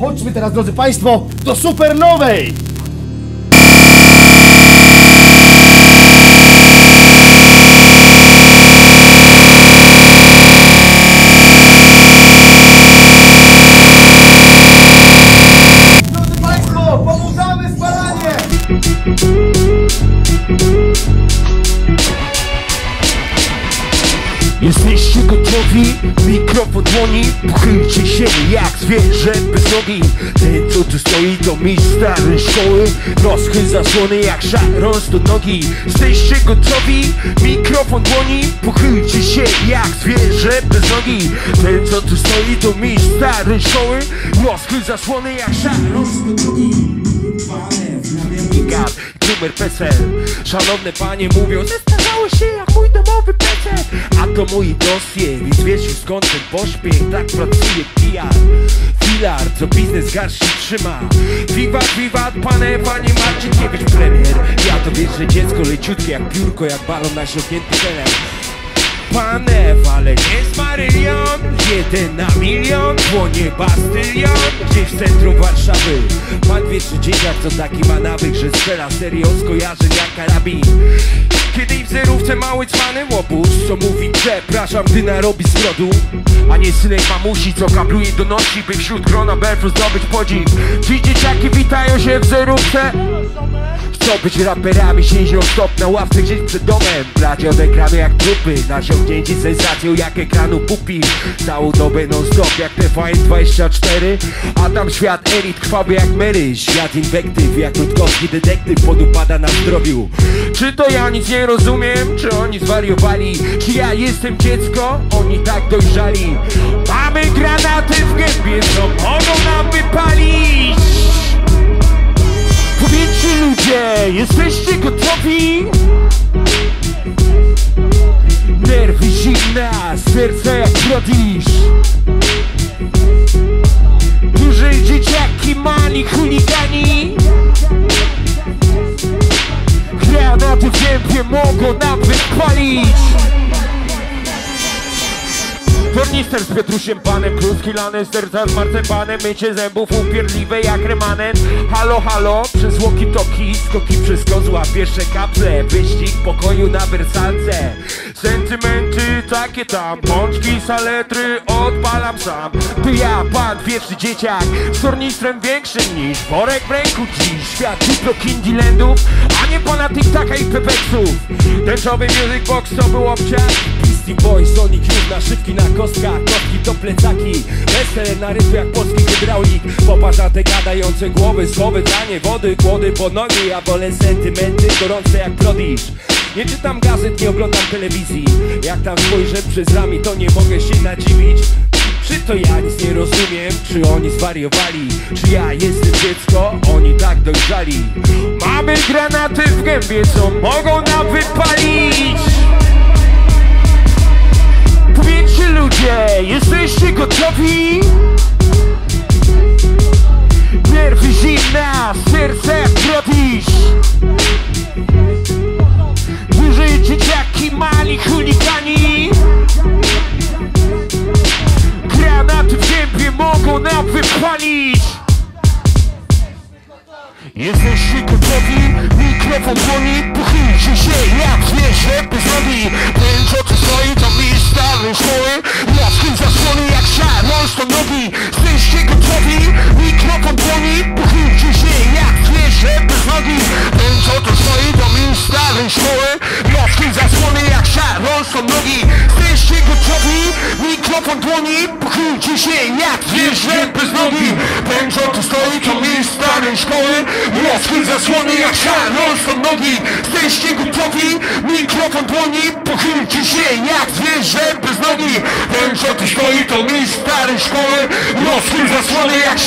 Chodźmy teraz, drodzy Państwo, do supernowej! Jesteście gotowi? Mikrofon dłoni Pchajcie się jak zwierzę bez nogi Ten co tu stoi to mistrz starej szkoły Rozchyl zasłony jak szarąc do nogi Jesteście gotowi? Mikrofon dłoni Pchajcie się jak zwierzę bez nogi Ten co tu stoi to mistrz starej szkoły Rozchyl zasłony jak szarąc do nogi numer PESEL Szanowne panie mówią, się jak mój domowy A to mój dosie, więc wiesz już skąd ten pośpiech. Tak pracuje PR. Filar, co biznes garści trzyma. Wiwat, wiwat, pane, panie Marcinkiewicz premier. Ja to wiesz, że dziecko leciutkie jak piórko Jak balon naślubnięty tenem Panew, ale nie z Marylion Jeden na milion, płonie bastylion. Gdzieś w centrum Warszawy Pan wie czy dzieciak co taki ma nawyk Że strzela serio skojarzeń jak karabin. Kiedy w zerówce mały cwany łobuz Co mówi przepraszam, gdy narobi zbrodu. A nie synek mamusi, co kabluje donosi By wśród grona belfu zdobyć podziw. Ci dzieciaki witają się w zerówce. Chcą być raperami, siędzią stop na ławce gdzieś przed domem. Bracie od ekranu jak trupy, nasiągnięci sensacją jak ekranu pupi Całą dobę non stop jak TVN24 A tam świat elit krwawy jak Mary. Świat inwektyw jak krótkowski detektyw podupada na zdrowiu. Czy to ja nic nie rozumiem, czy oni zwariowali? Czy ja jestem dziecko, oni tak dojrzali. Mamy granaty w gębie, co mogą nam wypalić? Powiedzcie ludzie, jesteście gotowi? Nerwy zimna, serce jak prodisz Duże dzieciaki, mali chuligani. Granaty w gębie mogą nam wypalić Tornister z Piotrusiem Panem, kluski serca z marcepanem Mycie zębów upierdliwe jak remanent Halo, halo, przez łoki toki Skoki przez kozła, pierwsze kaple Wyścig pokoju na wersalce Sentymenty takie tam Pączki, saletry, odpalam sam. To ja, pan, wieczny dzieciak Z tornistrem większym niż worek w ręku dziś. Świat duplo Kindylandów A nie pana tiktaka i pepeksów Tęczowy music box to był obciach Beastie Boys, Sonic Youth, naszywki na kostkach Kostki to plecaki. Wesele na rytm jak polski hydraulik. Popatrz na te gadające głowy Słowy danie, wody, głody po nogi Ja wolę sentymenty gorące jak prodisz. Nie czytam gazet, nie oglądam telewizji. Jak tam spojrzę przez ramię, to nie mogę się nadziwić. Czy to ja nic nie rozumiem, czy oni zwariowali? Czy ja jestem dziecko, oni tak dojrzali. Mamy granaty w gębie, co mogą nam wypalić ludzie, jesteście gotowi? Nerwy zimna, serce jak prodisz Duże dzieciaki, mali chuligani Granaty w gębie mogą nam wypalić Jesteście gotowi? Mikrofon dłoni, puchylcie się jak zwierzę bez nogi Ten co stoi to mistrz to nogi Jesteście gotowi? Mikrofon dłoni, puchylcie się jak zwierzę bez nogi. Ten co tu stoi to mistrz starej szkoły. Laskiem zasłony jak szarąc to nogi. Jesteście gotowi? Mikrofon dłoni, pochylcie się jak zwierzę bez nogi. Ten co tu stoi to mistrz starej szkoły. Laskiem zasłony jak